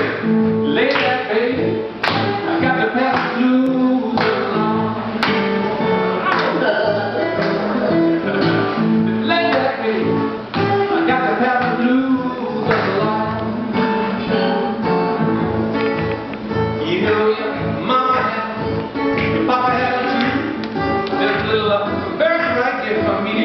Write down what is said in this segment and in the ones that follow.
baby. Lay that baby. I got the blues along. Lay that baby. I got the blues along. You know had uh, right there for me.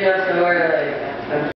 Vegas.